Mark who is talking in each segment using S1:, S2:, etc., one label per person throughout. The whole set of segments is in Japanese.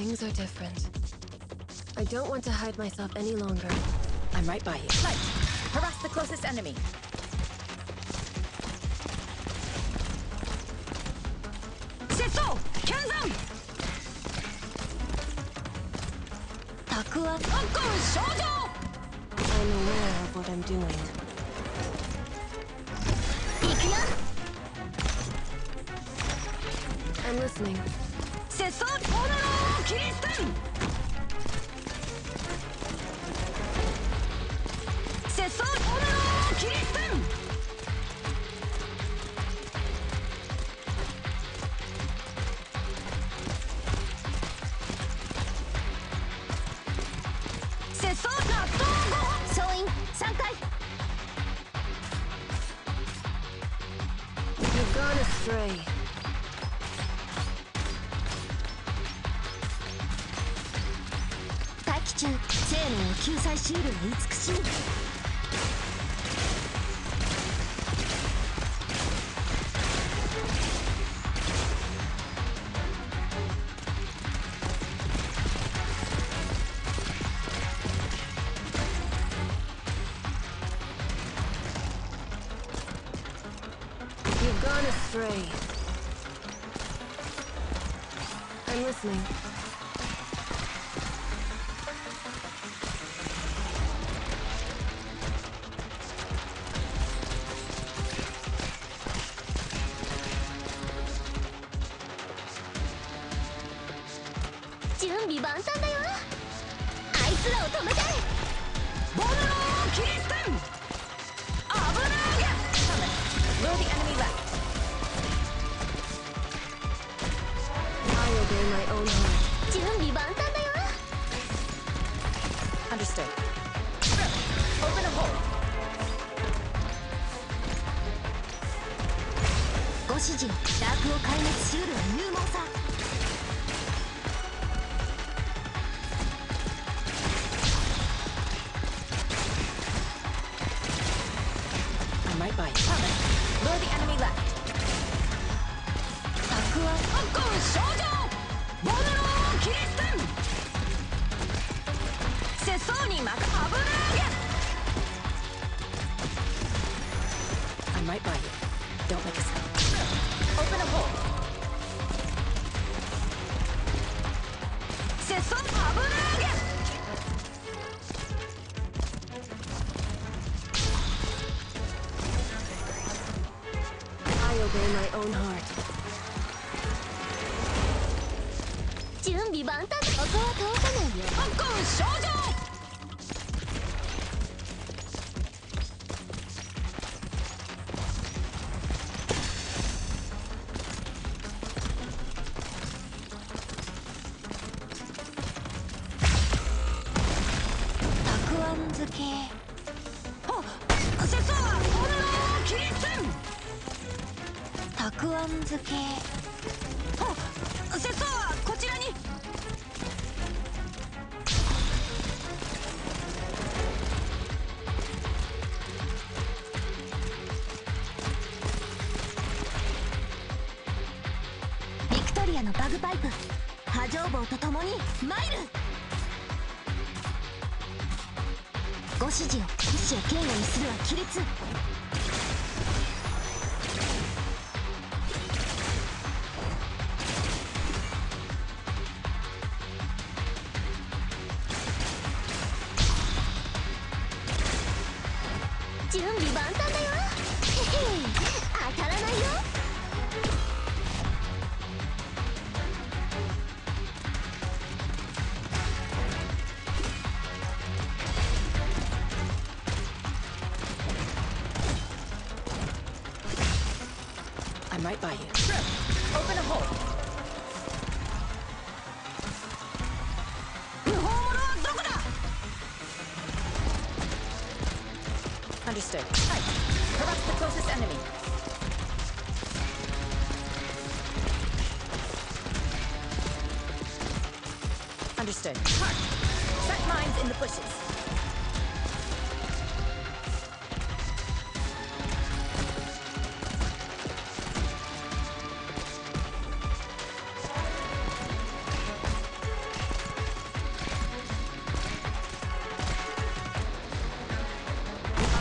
S1: Things are different. I don't want to hide myself any longer.
S2: I'm right by you. Light! Harass the closest enemy.
S1: Setso! Kill! Takua...
S2: Uncle Shoujo!
S1: I'm aware of what I'm doing.
S2: Ikuya!
S1: I'm listening.
S2: セソオーナローキリステンセソオーナローキリステンセソ納豆ご総員3回。
S1: You've gone astray.
S2: 生命を救済しうるは美しい
S1: You've gone astray. I'm listening.
S2: 準備万端だよ。あいつらを止めて。いや。ハムローク
S1: I'll be my
S2: ご指示ダークを壊滅しうる勇猛さ。I'm right by you. Lure the enemy left. たくあん。アッコン少女ボムローキリステン節操にまか危なげ I'm right by you. Don't make a sound. Open a hole. 節操
S1: my own heart.
S2: 準備万端。だここは倒さないよ。少女くあん漬け。あ節操はこちらに。ビクトリアのバグパイプ。波状棒とともにマイルご指示を意志を堅固にするは規律
S3: I'm right by you. Trip!
S2: Open a hole.
S3: Understood. Right. Corrupt the closest enemy. Understood. Set mines in the bushes.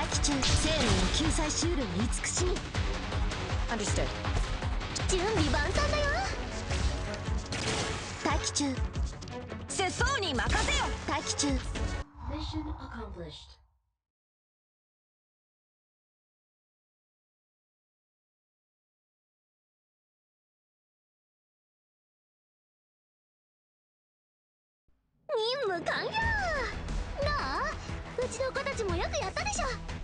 S4: 待機中生命の救済シールを慈しみ。
S2: Understood.
S4: 準備万端だよ。待機中。
S2: 世相に任せよ。
S4: 待機中。
S1: Mission accomplished.
S4: 任務完了うちの子たちもよくやったでしょ。